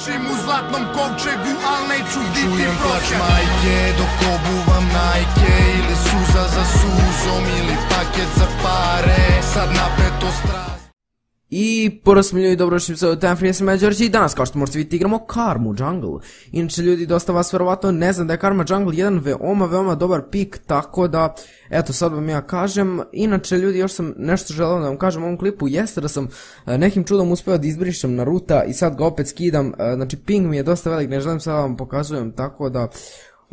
Završim u zlatnom kovčegu, al neću biti Čujem plač prošet majke dok obuvam najke Ili suza za suzom ili paket za pare. Sad napeto strast I poraz smo ljudi, dobrodošli u Time ja sam Đorđe i danas kao što možete vidjeti igramo Karmu Jungle. Inače ljudi, dosta vas verovatno ne zna da je Karma Jungle jedan veoma, veoma dobar pik, tako da, eto sad vam ja kažem. Inače ljudi, još sam nešto želeo da vam kažem u ovom klipu, jeste da sam e, nekim čudom uspio da izbrišem Naruta i sad ga opet skidam, e, znači ping mi je dosta velik, ne želim sad da vam pokazujem, tako da...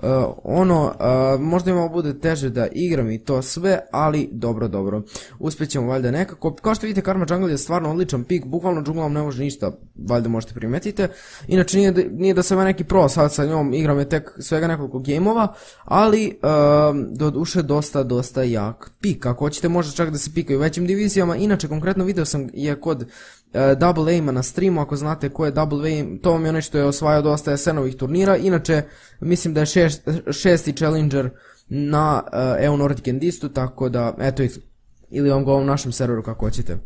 Uh, ono, uh, možda ima bude teže da igram i to sve, ali dobro, dobro. Uspjećemo valjda nekako. Kao što vidite, Karma Jungle je stvarno odličan pik, bukvalno džunglom ne može ništa, valjda možete primetite. Inače, nije, da- sam ja neki pro, sad sa njom igram je tek svega nekoliko gameova, ali uh, do duše dosta, dosta jak pik. Ako hoćete, može čak da se pikaju u većim divizijama. Inače, konkretno video sam je kod e, Double Aima na streamu, ako znate ko je Double Aim, to vam je onaj što je osvajao dosta SN-ovih turnira, inače mislim da je šest, šesti challenger na uh, EU Nordic Endistu, tako da, eto, ili vam ga u ovom našem serveru kako hoćete.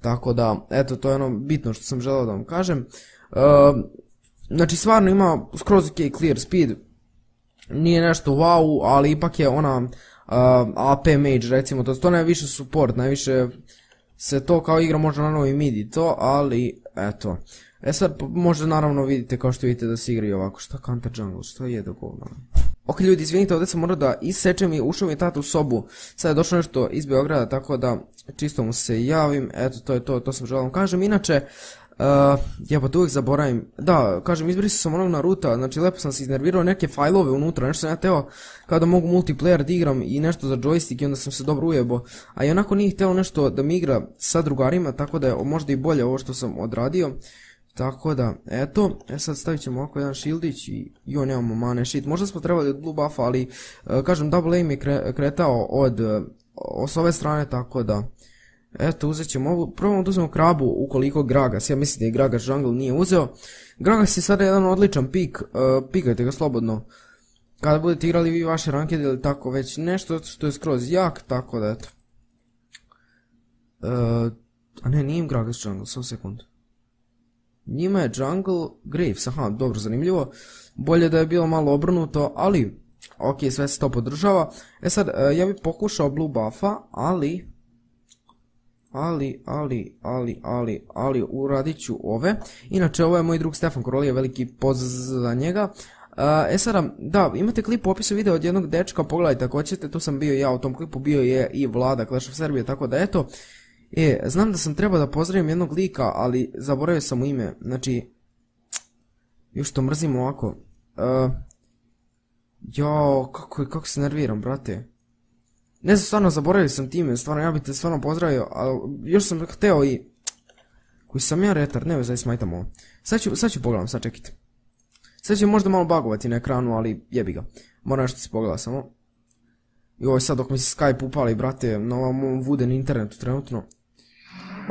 Tako da, eto, to je ono bitno što sam želeo da vam kažem. Uh, znači, stvarno ima skroz ok clear speed, nije nešto wow, ali ipak je ona AP mage, recimo, to, to najviše support, najviše se to kao igra može na novi mid i to, ali eto. E sad možda naravno vidite kao što vidite da se igra i ovako, šta Counter Jungle, šta je da govno. Ok ljudi, izvinite, ovdje sam morao da isečem i ušao mi tata u sobu, sad je došlo nešto iz Beograda, tako da čisto mu se javim, eto to je to, to sam vam kažem, inače, Uh, ja pa uvijek zaboravim, da, kažem, izbrisao sam onog Naruta, znači lepo sam se iznervirao neke fajlove unutra, nešto sam ja teo kao da mogu multiplayer da igram i nešto za joystick i onda sam se dobro ujebo, a i onako nije htjelo nešto da mi igra sa drugarima, tako da je možda i bolje ovo što sam odradio, tako da, eto, e sad stavit ćemo ovako jedan shieldić i jo, nemamo mane shit, možda smo trebali od blue buffa, ali, uh, kažem, double aim je kre- kretao od, uh, s ove strane, tako da, Eto, uzet ćemo ovu, probamo da uzmemo krabu ukoliko Gragas, ja mislim da je Gragas Jungle nije uzeo. Gragas je sada jedan odličan pik, uh, pikajte ga slobodno. Kada budete igrali vi vaše rankede ili tako već nešto što je skroz jak, tako da eto. Uh, a ne, nije im Gragas Jungle, samo sekund. Njima je Jungle Graves, aha, dobro, zanimljivo. Bolje da je bilo malo obrnuto, ali, ok, sve se to podržava. E sad, uh, ja bih pokušao blue buffa, ali ali, ali, ali, ali, ali, uradit ću ove. Inače, ovo je moj drug Stefan Korolija, veliki poz za njega. E sada, da, imate klip u opisu videa od jednog dečka, pogledajte ako hoćete, tu sam bio ja u tom klipu, bio je i Vlada Clash of Serbia, tako da eto. E, znam da sam trebao da pozdravim jednog lika, ali zaboravio sam mu ime, znači, još to mrzim ovako. Uh, jo, kako, kako se nerviram, brate. Ne znam, stvarno zaboravio sam time, stvarno ja bih te stvarno pozdravio, ali još sam hteo i... Koji sam ja retard, ne veze, smajtam ovo. Sad ću, sad ću pogledam, sad čekajte. Sad će možda malo bagovati na ekranu, ali jebi ga. Moram nešto se pogleda samo. I ovo je sad dok mi se Skype upali, brate, na ovom vuden internetu trenutno.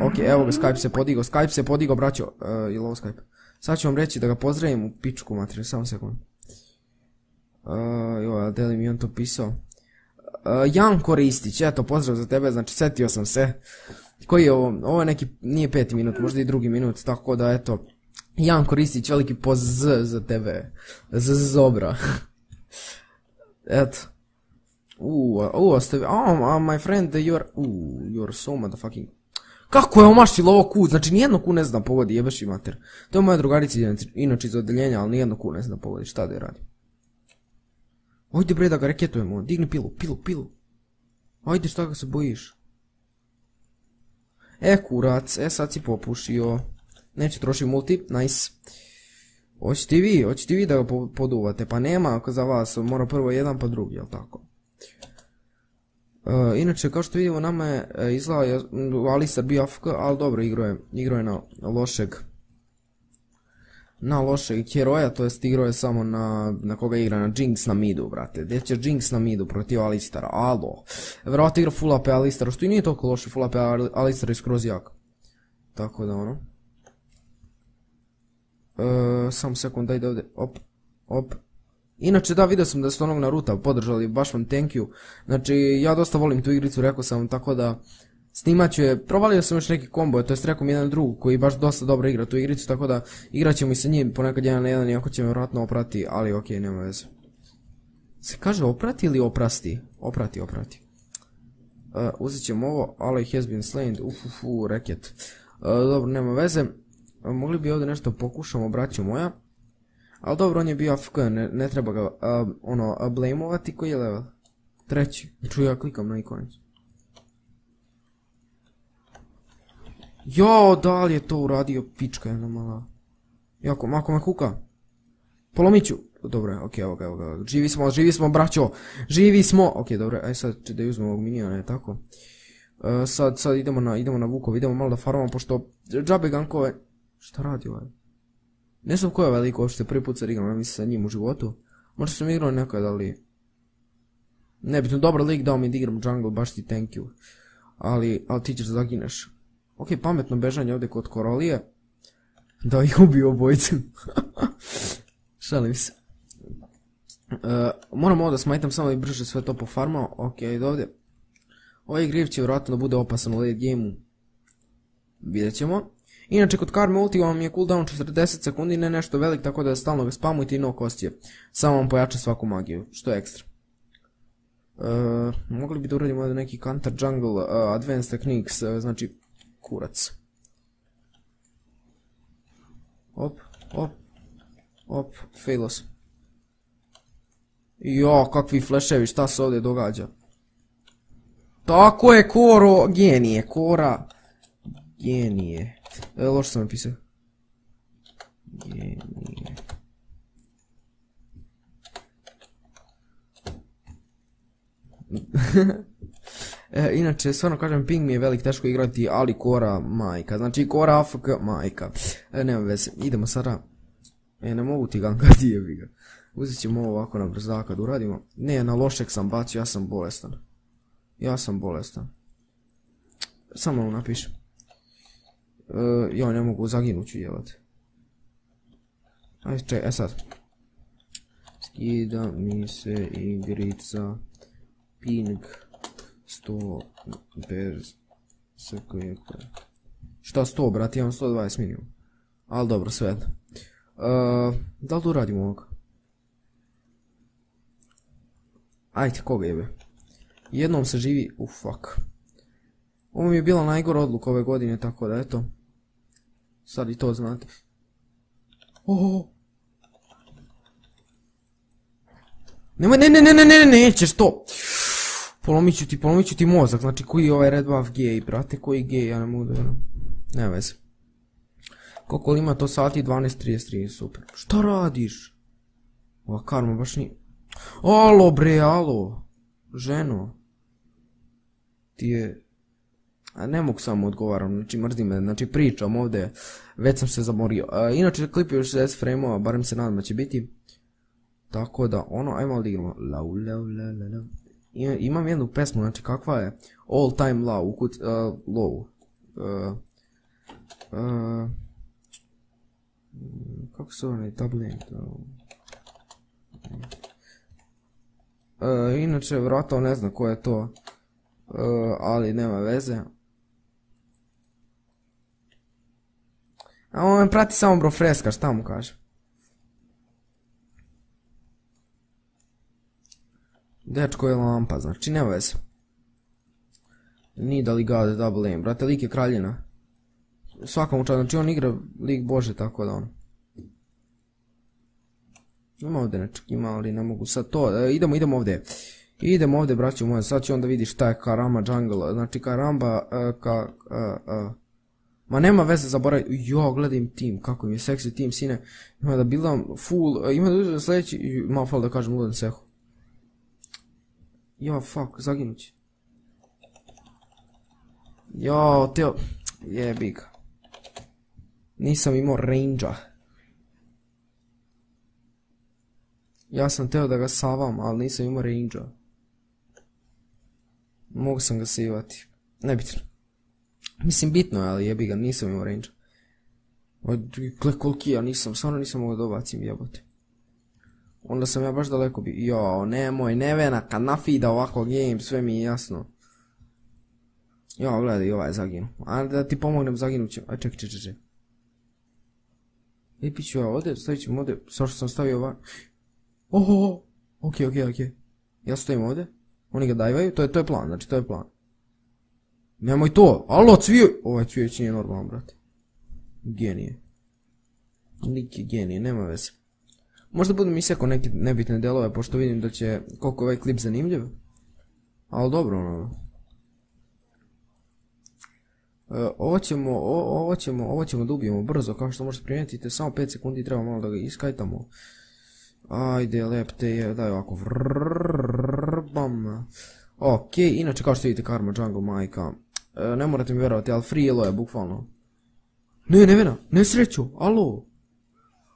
Ok, evo ga, Skype se podigao, Skype se podigao, braćo. Uh, je li ovo Skype? Sad ću vam reći da ga pozdravim u pičku materiju, samo sekund. Uh, joj, da li mi on to pisao? Uh, Jan Koristić, eto, pozdrav za tebe, znači setio sam se. Koji je ovo? Ovo je neki, nije peti minut, možda i drugi minut, tako da eto. Jan Koristić, veliki poz za tebe. Z zobra. eto. Uuu, uuu, ostavi, oh, uh, my friend, you're, uuu, you're so motherfucking... Kako je omašilo ovo ku? Znači nijedno ku ne zna da pogodi, jebeš i mater. To je moja drugarica inače- iz odeljenja, ali nijedno ku ne zna da pogodi, šta da je radi. Ajde bre da ga reketujemo, digni pilu, pilu, pilu. Ajde šta ga se bojiš? E kurac, e sad si popušio. Neće troši multi, nice. Hoćete vi, hoćete vi da ga po- poduvate, pa nema ako za vas, mora prvo jedan pa drugi, jel tako? E, inače, kao što vidimo, nama je e, m, Alistar bio AFK, ali dobro, igrao je, igrao je na lošeg na lošeg heroja, to jest igrao je samo na, na koga igra, na Jinx na midu, brate. Gdje će Jinx na midu protiv Alistara, alo. Vjerojatno igra full AP Alistara, što i nije toliko loše, full AP Ali- Alistar je skroz jak. Tako da ono. E, samo sekund, daj da ovdje, op, op. Inače da, vidio sam da ste onog Naruta podržali, baš vam thank you. Znači, ja dosta volim tu igricu, rekao sam tako da... Snimat ću je, provalio sam još neki kombo, to jest rekao jedan drug koji baš dosta dobro igra tu igricu, tako da igrat ćemo i sa njim ponekad jedan na jedan, iako će me vjerojatno oprati, ali okej, nema veze. Se kaže oprati ili oprasti? Oprati, oprati. Uh, uzet ćemo ovo, Ali has been slain, uf, uf, uf, reket. Uh, dobro, nema veze. Uh, mogli bi ovdje nešto pokušamo, braćo moja. Ali dobro, on je bio AFK, ne, treba ga, ono, blameovati, koji je level? Treći. Čuj, ja klikam na ikonicu. Jo, da li je to uradio pička jedna mala? Jako, mako me kuka. Polomit ću. Dobro okej, evo ga, evo ga. Živi smo, živi smo, braćo. Živi smo. Okej, dobro, aj sad da uzmem ovog miniona, je tako? E, sad, sad idemo na, idemo na Vukov, idemo malo da farmamo, pošto džabe gankove... Šta radi ovaj? Ne znam ko je veliko, uopšte prvi put sad igram, ja mislim sa njim u životu. Možda sam igrao nekad, ali... Nebitno, dobar lik dao mi da igram jungle, baš ti thank you. Ali, ali ti ćeš da zagineš. Ok, pametno bežanje ovdje kod korolije. Da ih ubiju obojicu. Šalim se. Uh, moram ovo da smajtam samo i brže sve to pofarmao. Ok, ide ovdje. Ovaj griv će vjerojatno da bude opasan u late gameu. Vidjet ćemo. Inače, kod karme ulti vam je cooldown 40 sekundi, ne nešto velik, tako da stalno ga spamujte i no kostije. Samo vam pojača svaku magiju, što je ekstra. Uh, mogli bi da uradimo ovdje neki counter jungle uh, advanced techniques, znači kurac. Op, op, op, failos. Jo, kakvi fleševi, šta se ovdje događa? Tako je, Koro, genije, Kora, genije. E, loš sam napisao. Genije. E, inače, stvarno kažem, ping mi je velik teško igrati, ali Kora majka. Znači, Kora AFK majka. E, nema veze, idemo sada. E, ne mogu ti gankati jebi ga. Uzet ćemo ovo ovako na brzaka kad uradimo. Ne, na lošeg sam bacio, ja sam bolestan. Ja sam bolestan. Samo vam napišem. Ja ne mogu, zaginuću jevati. Ajde, čekaj, e sad. Skida mi se igrica. Ping. 100 bez Šta 100 brati, imam 120 minimum. Ali dobro, sve. Uh, da li tu radimo ovog? Ajde, koga jebe? Jednom se živi... Uh, fuck. Ovo mi je bila najgora odluka ove godine, tako da eto. Sad i to znate. Oh. Nemoj, ne, ne, ne, ne, ne, ne, nećeš to. Polomit ću ti, polomit ću ti mozak, znači koji je ovaj red buff gay, brate, koji gay, ja ne mogu da. Nema veze. Koliko ima to sati? 12.33, super. Šta radiš? Ova karma baš nije... Alo bre, alo. Ženo. Ti je... A ne mogu samo odgovaram, znači mrzim me, znači pričam ovdje, već sam se zamorio. Inače klip je još 60 frame-ova, barem se nadam da će biti. Tako da, ono, ajmo ali igramo. Lau, lau, lau, lau, lau imam jednu pesmu, znači kakva je All Time Low, ukut, uh, low. Uh, uh, kako se zove double uh, inače, vratno ne znam ko je to, ali nema veze. A on prati samo bro freska, šta mu kaže? Dečko je lampa, znači nema veze. Nije da li god double aim, brate, lik je kraljina. Svaka mu znači on igra lik bože, tako da on. Ima ovdje nečak, ima, ali ne mogu sad to, e, idemo, idemo ovdje. Idemo ovdje, braćo moje, sad će onda vidi šta je Karama Jungle, znači Karamba, uh, ka, uh, Ma nema veze, zaboravim, jo, gledam tim, kako mi je seksi tim, sine. Ima da bilam full, ima da uzem sljedeći, malo fal da kažem ludan sehu. Jo, fuck, zaginući. Jo, teo... Jebi ga. Nisam imao range-a. Ja sam teo da ga savam, ali nisam imao range-a. Mogu sam ga sivati. Nebitno. Mislim, bitno je, ali jebi ga, nisam imao range-a. Gle koliki ja nisam, stvarno nisam mogao dobacim jebote. Onda sam ja baš daleko bi... Jo, nemoj, nevena, kad nafida ovako game, sve mi je jasno. Jo, gledaj, ovaj je zaginu. A da ti pomognem, zaginut će. Aj, čekaj, čekaj, čekaj. E, piću ja ovdje, stavit ćemo ovdje, samo što sam stavio ovaj. Oho, okej, okej, okej. Ja stojim ovdje, oni ga dajvaju, to je, to je plan, znači to je plan. Nemoj to, alo, cvije, ovaj cvijeć nije normalan, brate. Genije. Niki genije, nema veze. Možda budem isekao neke nebitne delove, pošto vidim da će, koliko ovaj klip zanimljiv. Ali dobro, ono. E, ovo ćemo, ovo ćemo, ovo ćemo da ubijemo brzo, kao što možete primijetiti, samo 5 sekundi treba malo da ga iskajtamo. Ajde, lepte je, daj ovako, bam. Ok, inače kao što vidite Karma Jungle majka, ne morate mi vjerovati, ali free je, bukvalno. Ne, ne vena, ne sreću, alo.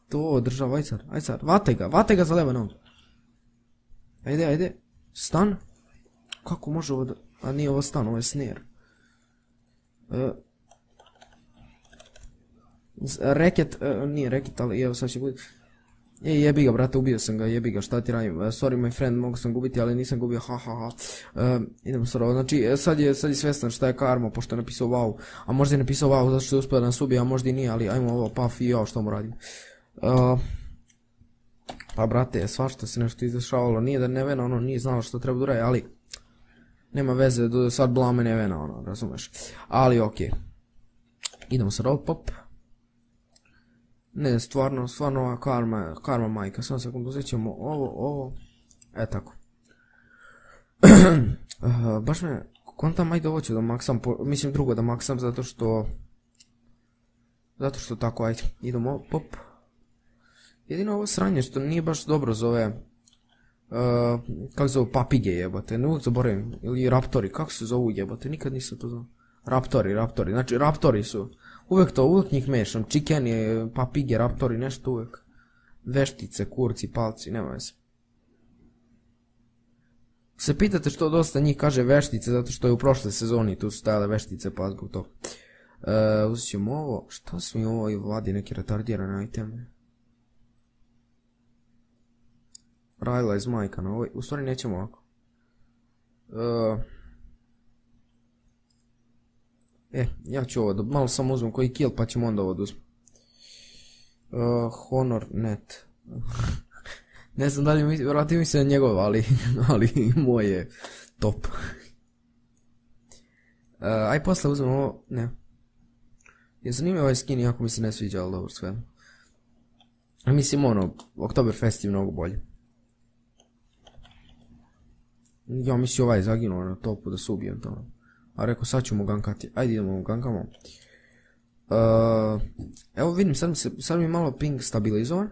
To, država, aj sad, aj sad, vate ga, vate ga za levo nogu. Ajde, ajde, stan. Kako može ovo a nije ovo stan, ovo je snare. Reket, e, nije reket, ali evo sad će biti. E, jebi ga, brate, ubio sam ga, jebi ga, šta ti radim? E, sorry, my friend, mogu sam gubiti, ali nisam gubio, ha, ha, ha. E, idemo sad ovo, znači, sad je, sad je svjestan šta je karma, pošto je napisao wow. A možda je napisao wow zato što je uspio da nas ubije, a možda i nije, ali ajmo ovo, paf i ja, što mu radim. Pa, brate, svašta se nešto izdešavalo, nije da Nevena, ono, nije znala što treba da ali... Nema veze, do sad blame Nevena, ono, razumeš. Ali, okej. Idemo sad ovo, pop. Ne, stvarno, stvarno ova karma, karma majka, samo uzet ćemo ovo, ovo, e tako. Baš me, kontam, ajde ovo ću da maksam, mislim drugo da maksam, zato što, zato što tako, ajde, idemo, pop. Jedino ovo sranje što nije baš dobro zove, uh, kako se zovu papige jebote, ne uvijek zaboravim, ili raptori, kako se zovu jebote, nikad nisam to znao. Raptori, raptori, znači raptori su, uvijek to, uvijek njih mešam, chicken je, papige, raptori, nešto uvijek. Veštice, kurci, palci, nema veze. Se pitate što dosta njih kaže veštice, zato što je u prošloj sezoni tu su stajale veštice, pa zbog toga. E, uzet ćemo ovo, šta su mi ovo i vladi neki retardirane iteme? Radila iz majka na ovoj, u stvari nećemo ovako. E, e, ja ću ovo, malo samo uzmem koji kill pa ćemo onda ovo da uzmem. E, Honor net. ne znam da li mi, vratio mi se na njegov, ali, ali moj je top. E, aj posle uzmem ovo, ne. Je zanimljiv ovaj skin, iako mi se ne sviđa, ali dobro sve. Mislim ono, Oktoberfest je mnogo bolje. Ja mislim ovaj je zaginuo na topu da se ubijem to. A rekao sad ćemo gankati. Ajde idemo gankamo. Uh, evo vidim sad se, sad mi je malo ping stabilizovan.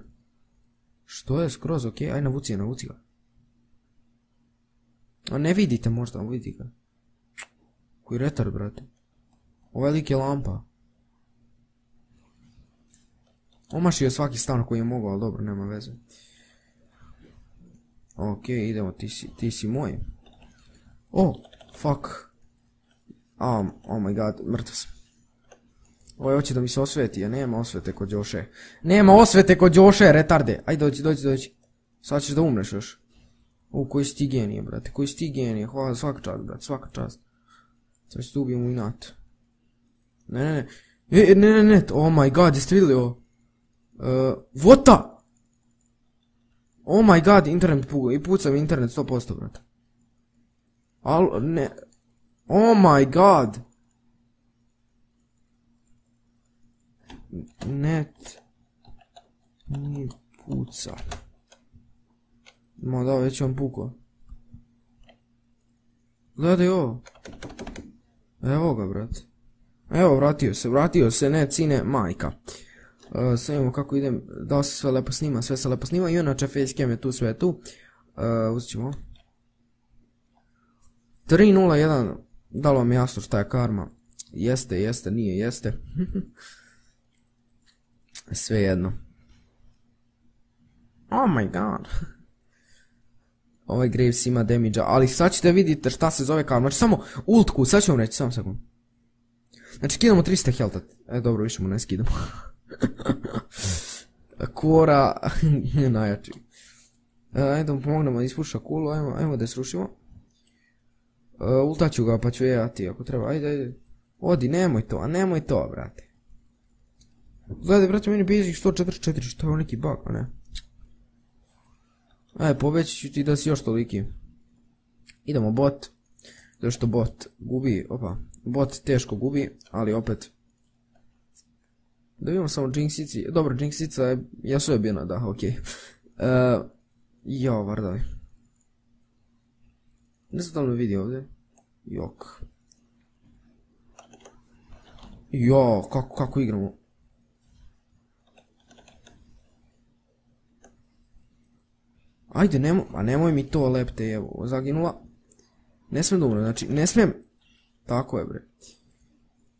Što je skroz ok. Aj navuci ga, navuci ga. A ne vidite možda, vidi ga. Koji retar, brate. Ovaj lik je lampa. Omašio svaki stan koji je mogao, ali dobro, nema veze. Ok, idemo, ti si, ti si moj. Oh, fuck. Um, oh my god, mrtav sam. Ovo hoće da mi se osveti, a nema osvete kod Joše. Nema osvete kod Joše, retarde. Aj dođi, dođi, dođi. Sad ćeš da umreš još. U, koji si ti genije, brate, koji si ti genije. Hvala, svaka čast, brate, svaka čast. Sad ću te ubijem u inat. Ne, ne, ne. E, ne, ne, ne, oh my god, jeste vidjeli ovo? Uh, what the? Oh my god, internet puga. I pucam internet 100%, brate. Al, ne. Oh my god. Net. Nije puca. Ma da, već on pukao. Gledaj ovo. Evo ga, brate. Evo, vratio se, vratio se, ne, cine, majka. Uh, sve imamo kako idem, da se sve lepo snima, sve se lepo snima i inače facecam je tu, sve je tu. Uh, uzet ćemo. 3.01, da li vam jasno šta je karma? Jeste, jeste, nije, jeste. sve jedno. Oh my god. Ovaj Graves ima damage ali sad ćete vidite šta se zove karma. Znači samo ultku, sad ću vam reći, samo sekund. Znači kidamo 300 healtha. E dobro, više mu ne skidamo. Kora je najjači. E, ajde mu pomognemo da ispuša kulu, ajmo, ajmo da je srušimo. Uh, ultaću ga pa ću jejati ako treba. Ajde, ajde. Odi, nemoj to, a nemoj to, brate. Gledaj, brate, meni basic 144, što je ovo neki bug, a ne? Ajde, poveći ću ti da si još toliki. Idemo bot. Zato što bot gubi, opa, bot teško gubi, ali opet. Da vidimo samo Jinxici, dobro, Jinxica je, jesu je bijena, da, okej. Okay. Uh, jo, vardaj. Ne znam da li vidi ovdje. Jok. Jo, kako, kako igramo. Ajde, nemoj, a nemoj mi to lepte, evo, zaginula. Ne smijem dobro, znači, ne smijem. Tako je, bre.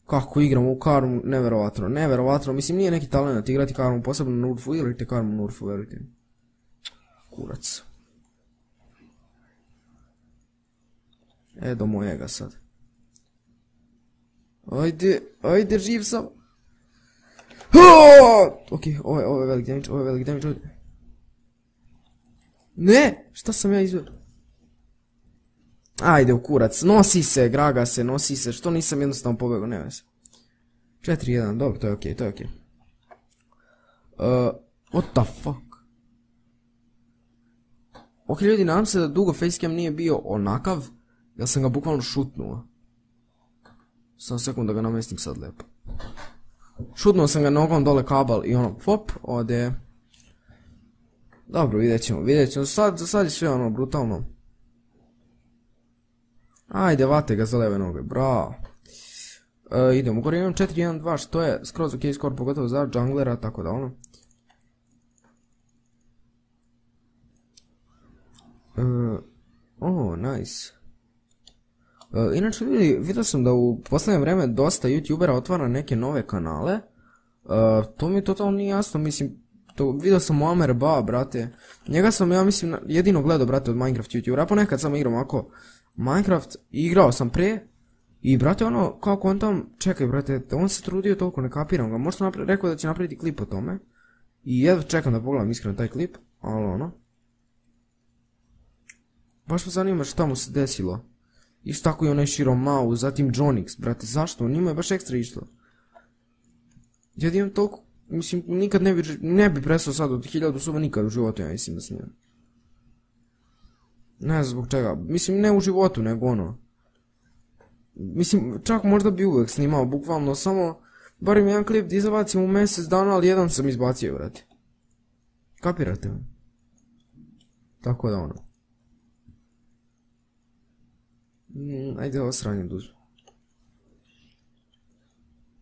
Kako igramo u karmu, neverovatno, neverovatno. Mislim, nije neki talent igrati karmu, posebno na Urfu, igrajte karmu na verujte mi. Kurac. E, do mojega sad. Ajde, ajde, živ sam. Ok, ovo je, ovo je velik damage, ovo je velik damage, ovdje. Ne, šta sam ja izveo? Ajde u kurac, nosi se, graga se, nosi se, što nisam jednostavno pobegao, ne se. 4-1, dobro, to je okej, okay, to je okej. Okay. Uh, what the fuck? Ok ljudi, nadam se da dugo facecam nije bio onakav, ja sam ga bukvalno šutnuo. Samo sekund da ga namestim sad lepo. Šutnuo sam ga nogom dole kabal i ono, fop, ode. Dobro, vidjet ćemo, vidjet ćemo, sad, sad je sve ono, brutalno. Ajde, vate ga za leve noge, bravo. E, idemo, gore imam 4-1-2, što je skroz ok skor, pogotovo za junglera, tako da ono. E, oh, nice. E, inače, ljudi, vidio sam da u posljednje vrijeme dosta youtubera otvara neke nove kanale. E, to mi totalno nije jasno, mislim, to vidio sam Muammer Ba, brate. Njega sam, ja mislim, jedino gledao, brate, od Minecraft youtubera. Ponekad sam igrao ovako Minecraft, igrao sam prije. I, brate, ono, kako on tam, čekaj, brate, on se trudio toliko, ne kapiram ga. Možda napre, rekao da će napraviti klip o tome. I jedva čekam da pogledam iskreno taj klip, ali ono. Baš me zanima šta mu se desilo. Isto tako i onaj Shiromau, zatim Jonix, brate, zašto? Njima je baš ekstra išlo. Ja imam toliko, mislim, nikad ne bi, ne bi presao sad od hiljadu suba nikad u životu, ja mislim da smijem. Ne znam zbog čega, mislim, ne u životu, nego ono. Mislim, čak možda bi uvijek snimao, bukvalno, samo, barem jedan klip da izbacim u mjesec dana, ali jedan sam izbacio, brate. Kapirate me? Tako da ono. Mm, ajde ovo sranje dužu.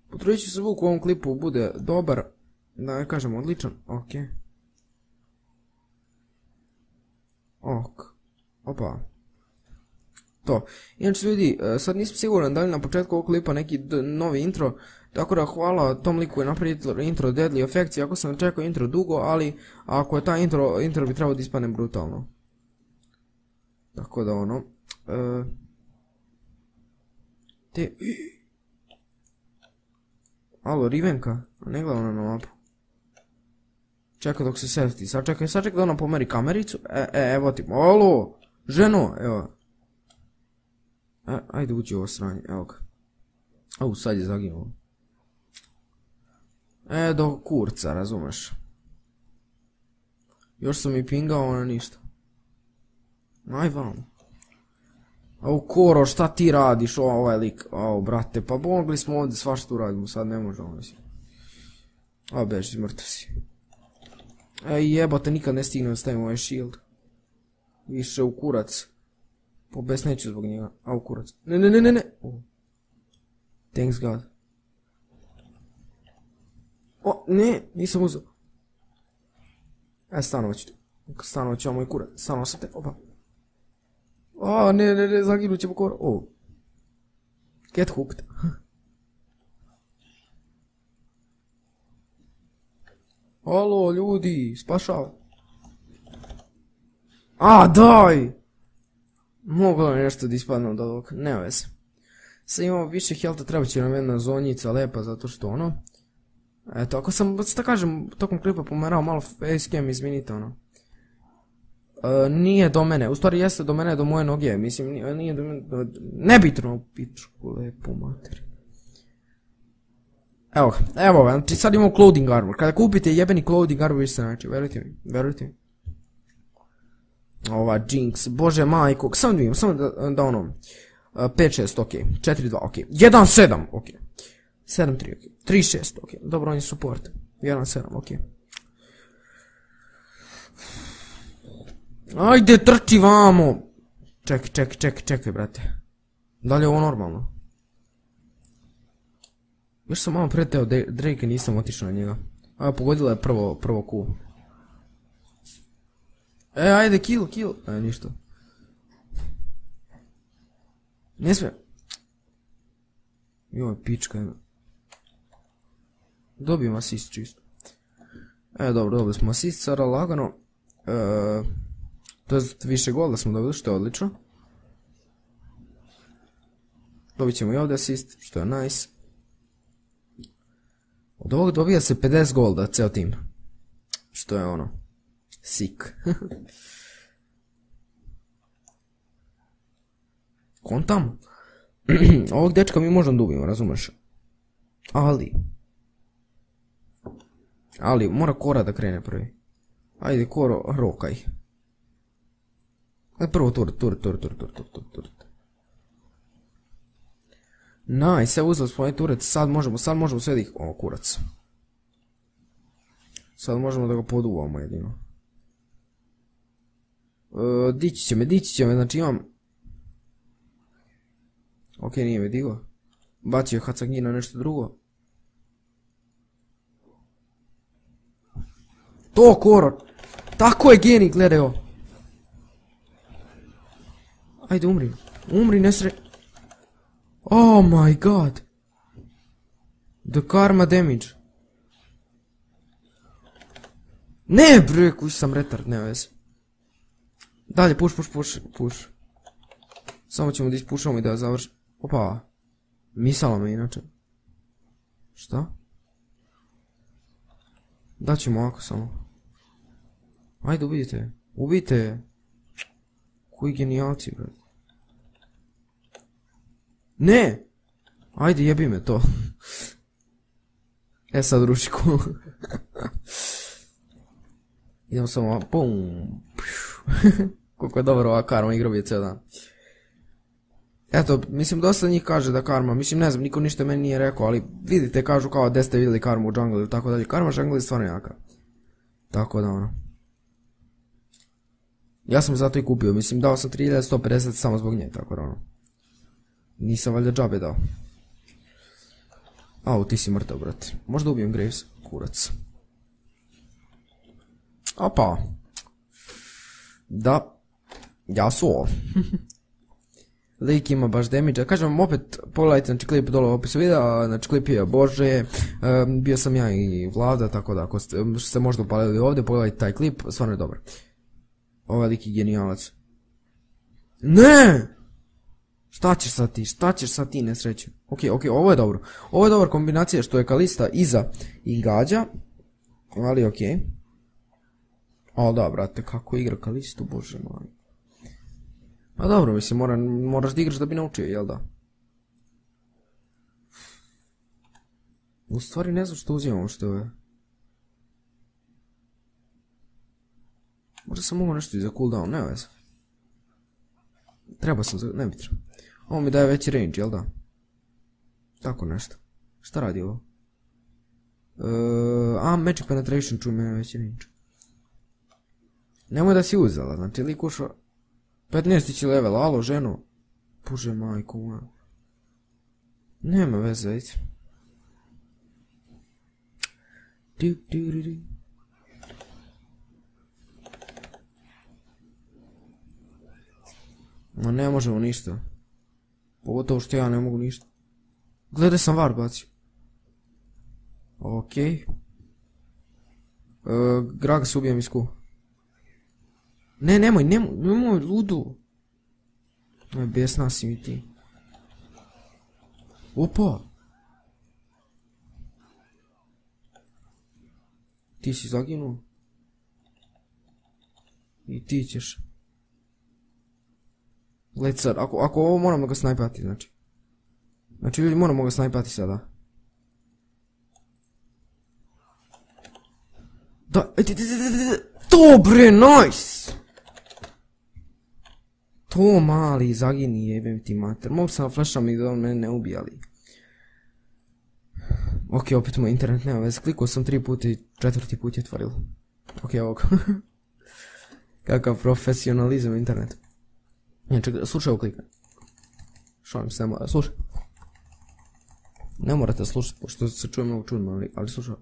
Potrudit ću se zvuk u ovom klipu bude dobar, da ne kažem odličan, ok. Ok, opa. To. Inače ljudi, e, sad nisam siguran da li na početku ovog klipa neki novi intro, tako da hvala tom liku je napraviti intro Deadly Effects, ako sam čekao intro dugo, ali ako je ta intro, intro bi trebao da ispane brutalno. Tako da ono, uh, te... Alo, Rivenka? Ne gleda ona na mapu. Čeka dok se seti. Sad čekaj, sad čekaj da ona pomeri kamericu. E, e, evo ti. Alo! Ženo! Evo. E, ajde uđi ovo sranje. Evo ga. Au, sad je zaginuo. E, do kurca, razumeš. Još sam i pingao, ona ništa. Aj vam. Au Koro, šta ti radiš, ovaj lik, au brate, pa mogli smo ovdje svašta uradimo, sad ne možemo, mislim. A beži, mrtav si. Ej jebote, nikad ne stignem da stavim ovaj shield. Više u kurac. Pobes neću zbog njega, a u kurac. Ne, ne, ne, ne, ne. Thanks God. O, ne, nisam uzao. E, stanovat ću tu. Stanovat ću moj kurac, stanovat sam te, opa. O, ne, ne, ne, zaginut ćemo koro. O. Get hooked. Alo, ljudi, spašav. A, daj! Moglo je nešto da ispadne od ovog, ne veze. Sad imamo više helta, treba će nam jedna zonjica lepa, zato što ono... Eto, ako sam, da kažem, tokom klipa pomerao malo facecam, izvinite ono. E, nije do mene, u stvari jeste do mene, do moje noge, mislim, nije, do mene, nebitno, pičku, lepu mater. Evo evo znači sad imamo clothing armor, kada kupite jebeni clothing armor, vi ste znači, verujte mi, verujte mi. Ova Jinx, bože majko, samo vidim, samo da, ono, uh, 5-6, ok, 4-2, ok, 1-7, ok, 7-3, ok, 3-6, ok, dobro, on je support, 1-7, ok. Ajde, trči vamo! Čekaj, čekaj, čekaj, čekaj, brate. Da li je ovo normalno? Još sam malo preteo Drake i nisam otišao na njega. A, pogodila je prvo, prvo Q. E, ajde, kill, kill. E, ništa. Ne sme. Joj, pička je. Dobijem asist čisto. E, dobro, dobili smo asist, sada lagano. E, to je više gola smo dobili, što je odlično. Dobit ćemo i ovdje asist, što je nice. Od ovog dobija se 50 golda, ceo tim. Što je ono, sick. Kontam. ovog dečka mi možemo da ubijemo, razumeš? Ali. Ali, mora Kora da krene prvi. Ajde, Koro, rokaj. Ajde, prvo tur, tur, tur, tur, tur, tur, tur, tur. Evo uzeli smo ovaj turec, sad možemo, sad možemo sve ih... O, kurac. Sad možemo da ga poduvamo jedino. E, dići će me, dići će me, znači imam... Ok, nije me digo. Bacio je Hacagi na nešto drugo. To, Koro! Tako je genij, gledaj ovo. Ajde, umri. Umri, nesre... Oh my god. The karma damage. Ne bre, kuć sam retard, ne veze. Dalje, push, push, push, push. Samo ćemo da ispušamo i da završimo. Opa. Misala me inače. Šta? Daćemo ovako samo. Ajde, ubijte. Ubijte. Koji genijalci, bre. Ne! Ajde, jebi me to. e sad rušiku. Idemo samo, pum. Koliko je dobro ova karma igra cijel dan. Eto, mislim, dosta njih kaže da karma, mislim, ne znam, niko ništa meni nije rekao, ali vidite, kažu kao da ste vidjeli karmu u jungle ili tako dalje. Karma jungle je stvarno jaka. Tako da, ono. Ja sam zato i kupio, mislim, dao sam 3150 samo zbog nje, tako da, ono. Nisam valjda džabe dao. Au, ti si mrtav, brate. Možda ubijem Graves, kurac. Opa. Da. Ja su ovo. Lik ima baš damage, a kažem vam opet, pogledajte znači klip dole u opisu videa, znači klip je Bože, bio sam ja i Vlada, tako da ako ste, ste možda upalili ovdje, pogledajte taj klip, stvarno je dobar. Ovaj lik je genijalac. Ne! Šta ćeš sad ti, šta ćeš sad ti nesreće? Ok, ok, ovo je dobro. Ovo je dobra kombinacija što je Kalista iza i gađa, ali ok. O da, brate, kako igra Kalistu, bože moj. A dobro, mislim, mora, moraš da igraš da bi naučio, jel da? U stvari ne znam što uzimamo što je. Možda sam mogao nešto i za cooldown, ne veze. Treba sam za, ne bi trebao. Ovo mi daje veći range, jel da? Tako nešto. Šta radi ovo? Uh, a, Magic Penetration čuj me veći range. Nemoj da si uzela, znači lik ušao 15. level, alo ženo. Bože majko moja. Nema veze, ajde. Ma ne možemo ništa. Pogotovo što ja ne mogu ništa. Gledaj sam var bacio. Okej. Okay. Uh, Graga se ubijem iz. Ne, nemoj, nemoj, nemoj, ludu. Aj, besna si mi ti. Opa. Ti si zaginuo? I ti ćeš. Gledaj sad, ako, ako ovo moramo ga snajpati, znači. Znači ljudi moramo ga snajpati sada. Da, ti, ti, ti, ti, ti, to bre, nice! To mali, zagini jebem ti mater. Mogu sam flasham i da on mene ne ubijali. Ok, opet moj internet nema veze. Klikao sam tri puta i četvrti put je otvorilo. Ok, evo ga. Kakav profesionalizam internet. Inače, slušaj ovo klika. Šalim se, ne mora, slušaj. Ne morate slušati, pošto se čuje mnogo čudno, ali, ali slušaj.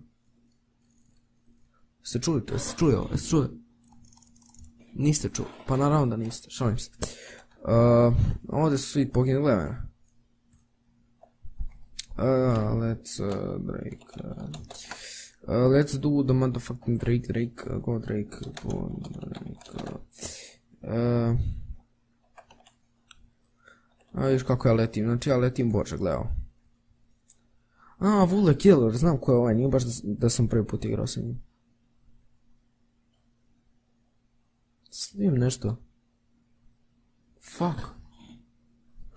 Ste čuli to? Jeste čuli ovo? Jeste čuli? Niste čuli? Pa naravno da niste, šalim se. Uh, ovdje su svi poginuli, gledaj. Uh, let's uh, break. Uh, uh, let's do the motherfucking Drake, Drake, uh, go Drake, go Drake. Uh, a vidiš kako ja letim, znači ja letim Bože, gledao. A, Vule Killer, znam ko je ovaj, nije baš da, da sam prvi put igrao sa njim. Slim nešto. Fuck.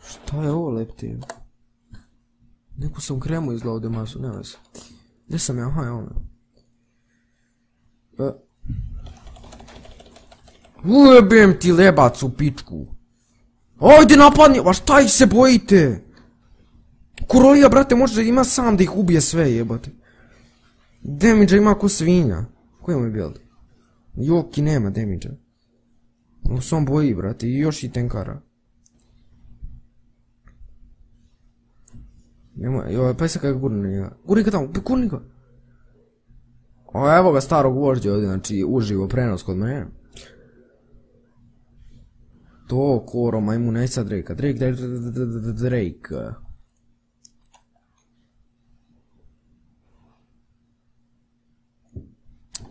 Šta je ovo lepti? Neku sam kremu izglao ovdje masu, nema veze. Gdje sam ja? Aha, evo me. E. Ti lebac u pičku. Ajde napadni, a šta ih se bojite? Kurolija, brate, može ima sam da ih ubije sve, jebate. Damage ima ko svinja. Koji mu je build? Joki nema damage Se on boji, brate, i još i tenkara. Nemoj, joj, pa se kako gurni na njega. Gurni ga tamo, gurni ga. O, evo ga starog vožđa ovdje, znači uživo prenos kod mene. To, koro, majmuneca Drake, Drake, Drake, Drake.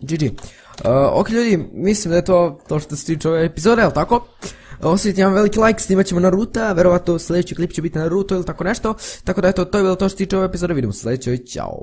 GG. Uh, ok ljudi, mislim da je to to što se tiče ove epizode, jel tako? Ostavite jedan veliki like, snimat ćemo Naruto, verovatno sljedeći klip će biti Naruto ili tako nešto. Tako da eto, to je bilo to što se tiče ove epizode, vidimo se sljedećoj, čao.